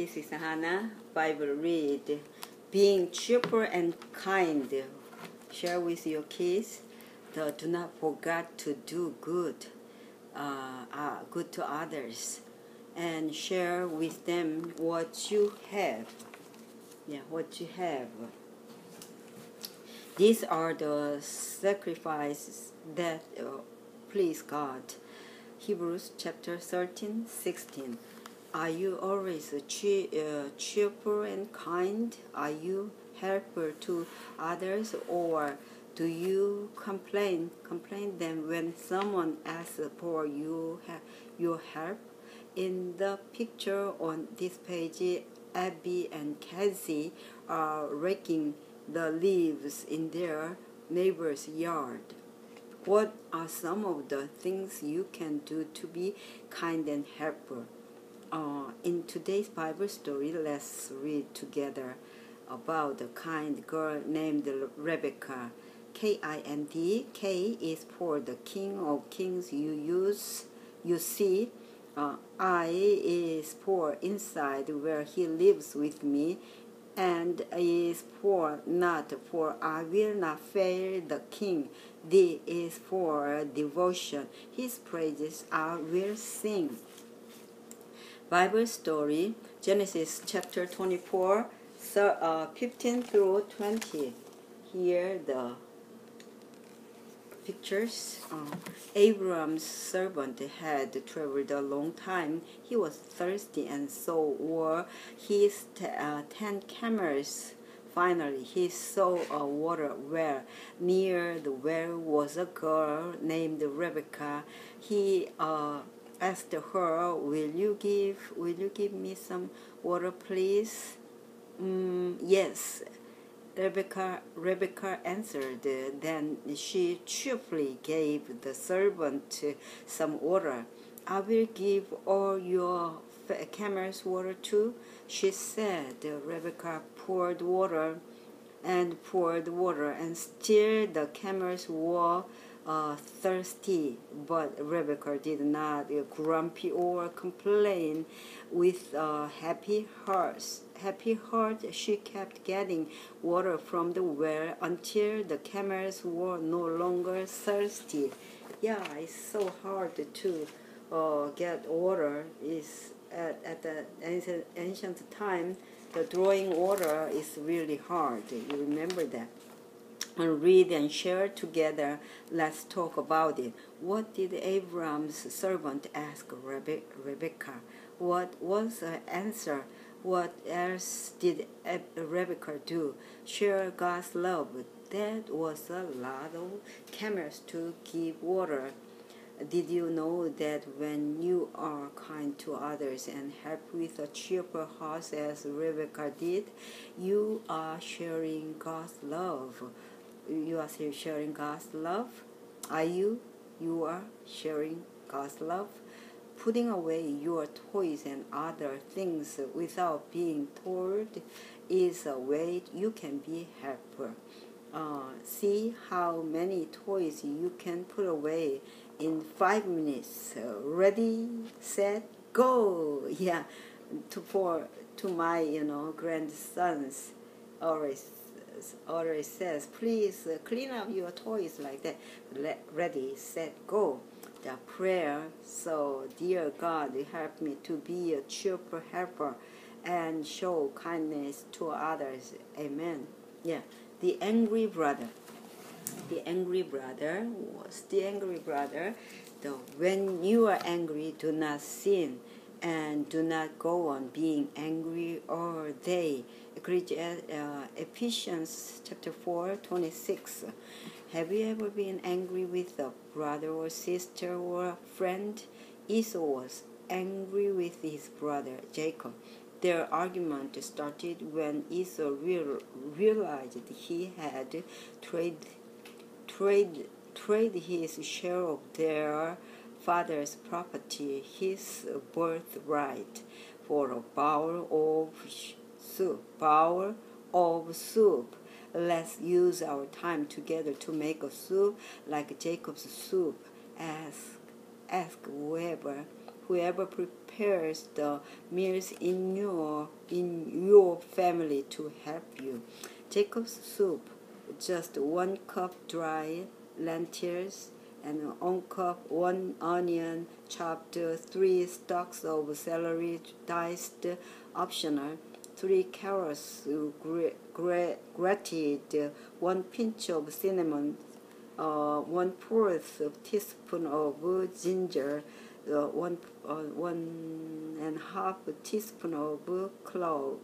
this is Hana. Bible read. Being cheerful and kind. Share with your kids. The, do not forget to do good, uh, uh, good to others, and share with them what you have. Yeah, what you have. These are the sacrifices that uh, please God. Hebrews chapter 13, 16. Are you always cheer, uh, cheerful and kind? Are you helpful to others or do you complain complain them when someone asks for you your help? In the picture on this page, Abby and Cassie are raking the leaves in their neighbor's yard. What are some of the things you can do to be kind and helpful? Uh, in today's Bible story, let's read together about a kind girl named Rebecca. K I N D. K is for the King of Kings you use. You see, uh, I is for inside where he lives with me, and is for not for I will not fail the King. D is for devotion. His praises I will sing. Bible story, Genesis chapter 24, so, uh, 15 through 20. Here the pictures. Uh, Abraham's servant had traveled a long time. He was thirsty and so were his uh, ten camels. Finally, he saw a water well. Near the well was a girl named Rebecca. He uh, asked her, "Will you give Will you give me some water, please?" Mm, yes. Rebecca, Rebecca answered. Then she cheerfully gave the servant some water. I will give all your camels water too, she said. Rebecca poured water and poured water, and still the camels were uh, thirsty. But Rebecca did not grumpy or complain. With a happy heart, happy heart, she kept getting water from the well until the camels were no longer thirsty. Yeah, it's so hard to uh, get water. Is at, at the ancient, ancient time, the drawing water is really hard. You remember that and read and share together. Let's talk about it. What did Abraham's servant ask Rebe- Rebecca? What was the answer? What else did Rebecca do? Share God's love. That was a lot of camels to give water. Did you know that when you are kind to others and help with a cheerful heart as Rebecca did, you are sharing God's love? You are sharing God's love? Are you? You are sharing God's love? Putting away your toys and other things without being told is a way you can be helpful. Uh, see how many toys you can put away in five minutes. Uh, ready, set, go. Yeah, to for to my you know grandsons, always already says, please uh, clean up your toys like that. Let, ready, set, go. The prayer, so dear God, help me to be a cheerful helper and show kindness to others. Amen. Yeah, the angry brother. The angry brother was the angry brother. The, when you are angry, do not sin and do not go on being angry all day. Uh, Ephesians chapter 4, 26. Have you ever been angry with a brother or sister or friend? Esau was angry with his brother Jacob. Their argument started when Esau real, realized he had trade, trade, trade his share of their father's property, his birthright, for a bowl of soup. Bowl of soup. Let's use our time together to make a soup like Jacob's soup. Ask, ask whoever whoever prepares the meals in your in your family to help you. Jacob's soup, just one cup dry lentils and one cup, one onion chopped, three stalks of celery diced, optional, three carrots grated, one pinch of cinnamon, uh, one fourth of teaspoon of ginger, uh, one uh, one and half teaspoon of clove,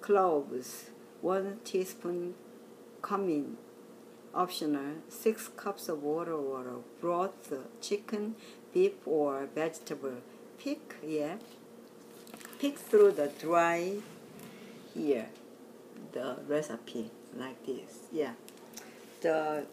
cloves, one teaspoon cumin, optional, six cups of water or broth, chicken, beef or vegetable. Pick, yeah. Pick through the dry here, the recipe like this, yeah. The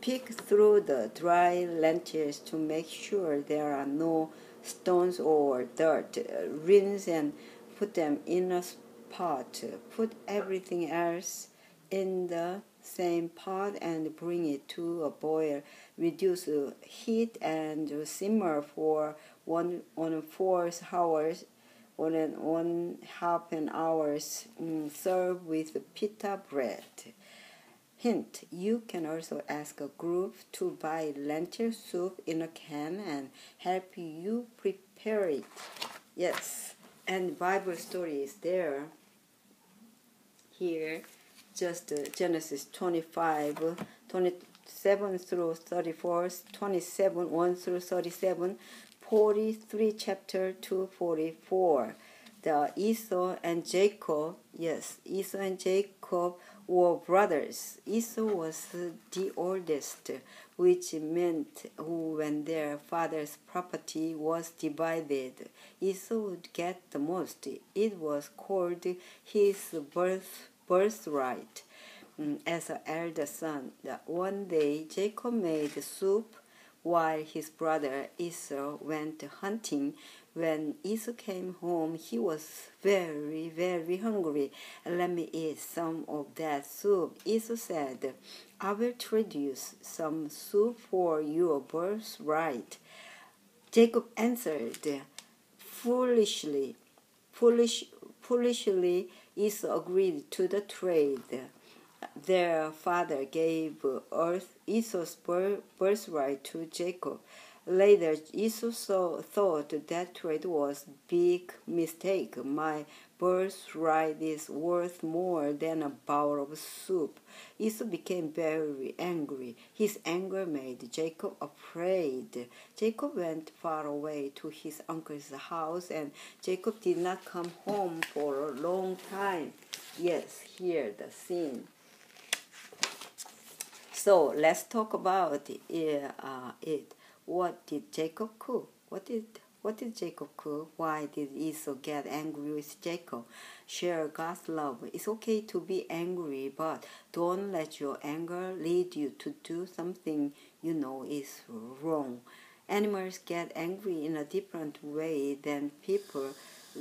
pick through the dry lentils to make sure there are no stones or dirt. Rinse and put them in a pot. Put everything else in the same pot and bring it to a boil. Reduce heat and simmer for one on four hours, one and one half an hours. Mm, serve with pita bread. Hint, you can also ask a group to buy lentil soup in a can and help you prepare it. Yes, and Bible story is there. Here, just uh, Genesis 25, 27 through 34, 27, 1 through 37, 43 chapter to 44. The Esau and Jacob, yes, Esau and Jacob were brothers. Esau was the oldest, which meant when their father's property was divided, Esau would get the most. It was called his birth, birthright. Mm, as an elder son, one day Jacob made soup while his brother Esau went hunting when Esau came home, he was very, very hungry. Let me eat some of that soup. Esau said, I will trade you some soup for your birthright. Jacob answered, foolishly, foolish, foolishly, Esau agreed to the trade. Their father gave earth Esau's birthright to Jacob. Later, Esau thought that trade was big mistake. My birthright is worth more than a bowl of soup. Esau became very angry. His anger made Jacob afraid. Jacob went far away to his uncle's house, and Jacob did not come home for a long time. Yes, here the scene. So let's talk about it. Uh, it. What did Jacob cook? What did what did Jacob cook? Why did Esau get angry with Jacob? Share God's love. It's okay to be angry, but don't let your anger lead you to do something you know is wrong. Animals get angry in a different way than people,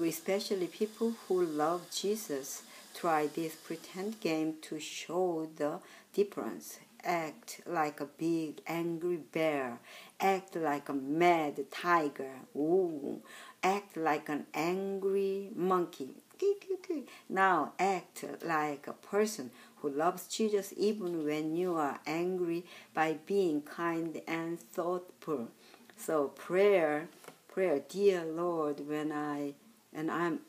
especially people who love Jesus. Try this pretend game to show the difference act like a big angry bear, act like a mad tiger, Ooh. act like an angry monkey. Now act like a person who loves Jesus even when you are angry by being kind and thoughtful. So prayer, prayer, dear Lord, when I and I'm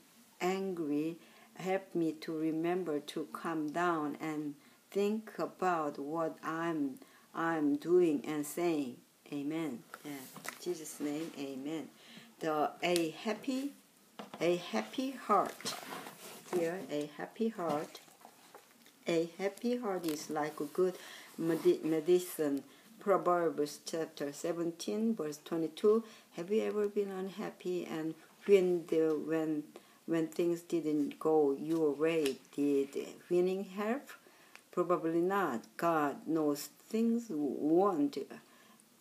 angry, help me to remember to calm down and think about what I'm I'm doing and saying. Amen. Yeah. Jesus' name, Amen. The a happy a happy heart. Here, a happy heart. A happy heart is like a good medicine. Proverbs chapter 17, verse 22. Have you ever been unhappy and when the when when things didn't go your way, did winning help? Probably not. God knows things won't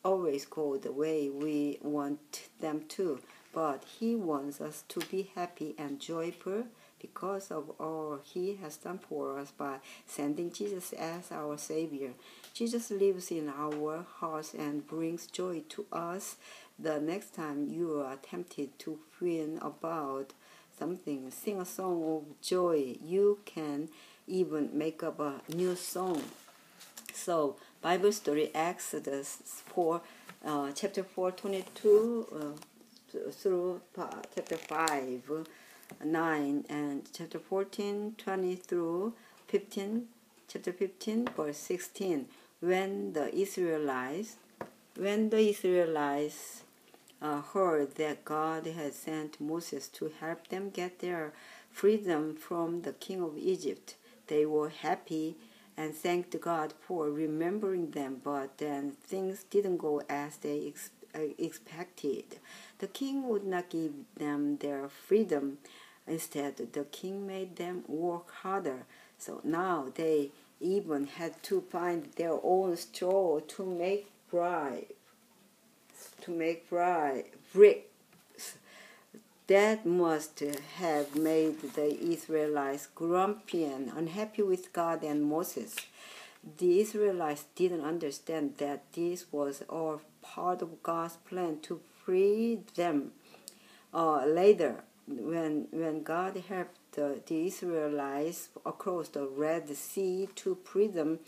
always go the way we want them to. but He wants us to be happy and joyful because of all He has done for us by sending Jesus as our Savior. Jesus lives in our hearts and brings joy to us. The next time you are tempted to feel about something, sing a song of joy. You can even make up a new song. So Bible story Exodus 4, uh, chapter 4, 22 uh, through chapter 5, 9, and chapter 14, 20 through 15, chapter 15, verse 16. When the Israelites, when the Israelites uh, heard that God had sent Moses to help them get their freedom from the king of Egypt, they were happy and thanked God for remembering them, but then things didn't go as they ex- uh, expected. The king would not give them their freedom. Instead, the king made them work harder. So now they even had to find their own straw to make bride, to make bride brick that must have made the Israelites grumpy and unhappy with God and Moses. The Israelites didn't understand that this was all part of God's plan to free them. Uh, later, when, when God helped the, the Israelites across the Red Sea to them,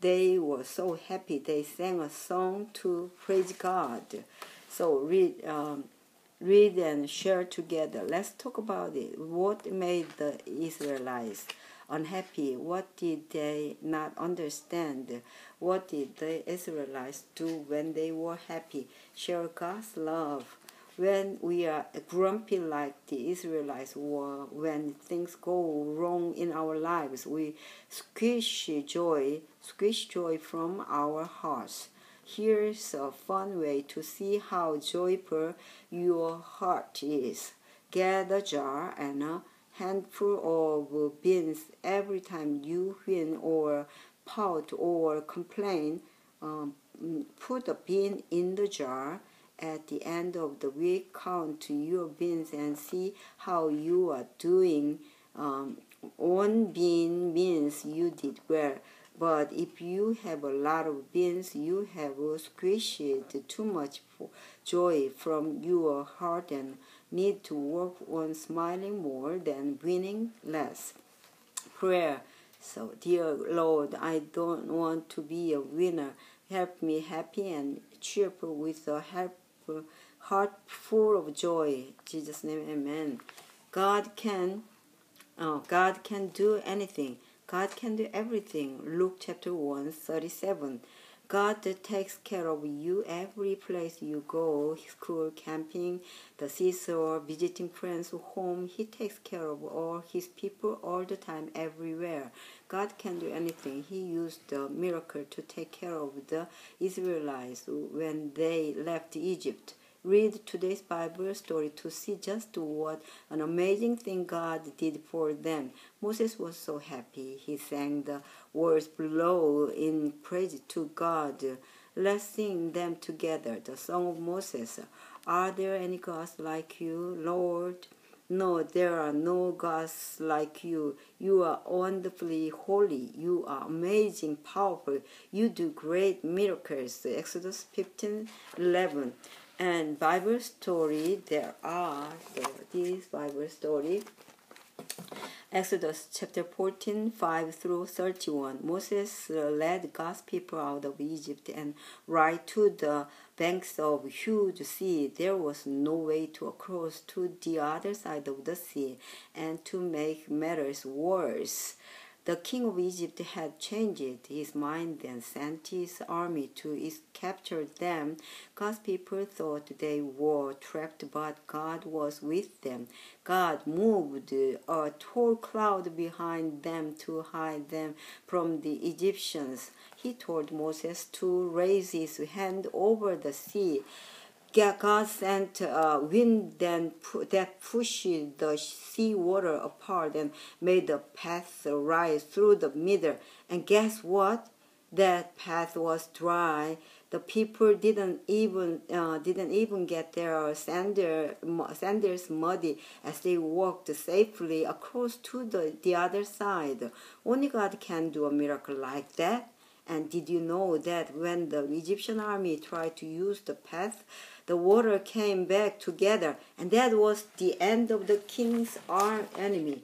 they were so happy. They sang a song to praise God. So read um, read and share together. Let's talk about it. What made the Israelites unhappy? What did they not understand? What did the Israelites do when they were happy? Share God's love. When we are grumpy like the Israelites were, when things go wrong in our lives, we squish joy, squish joy from our hearts. Here's a fun way to see how joyful your heart is. Get a jar and a handful of beans every time you win or pout or complain. Um, put a bean in the jar. At the end of the week, count your beans and see how you are doing. Um, one bean means you did well but if you have a lot of beans, you have squished too much joy from your heart and need to work on smiling more than winning less. Prayer. So, dear Lord, I don't want to be a winner. Help me happy and cheerful with a heart full of joy. Jesus' name, Amen. God can, oh, God can do anything. God can do everything. Luke chapter 1, 37. God takes care of you every place you go, school, camping, the seashore, visiting friends' home. He takes care of all his people all the time, everywhere. God can do anything. He used the miracle to take care of the Israelites when they left Egypt. Read today's Bible story to see just what an amazing thing God did for them. Moses was so happy. He sang the words below in praise to God. Let's sing them together. The Song of Moses. Are there any gods like you, Lord? No, there are no gods like you. You are wonderfully holy. You are amazing, powerful. You do great miracles. Exodus 15 11 and Bible story there are so this Bible story Exodus chapter 14, 5 through 31. Moses led God's people out of Egypt and right to the banks of huge sea. There was no way to cross to the other side of the sea. And to make matters worse, the king of Egypt had changed his mind and sent his army to capture them. God's people thought they were trapped, but God was with them. God moved a tall cloud behind them to hide them from the Egyptians. He told Moses to raise his hand over the sea God sent a wind then that pushed the sea water apart and made the path rise through the middle. And guess what? That path was dry The people didn't even uh, didn't even get their sandal, sandals muddy as they walked safely across to the, the other side. Only God can do a miracle like that. And did you know that when the Egyptian army tried to use the path, the water came back together, and that was the end of the king's enemy.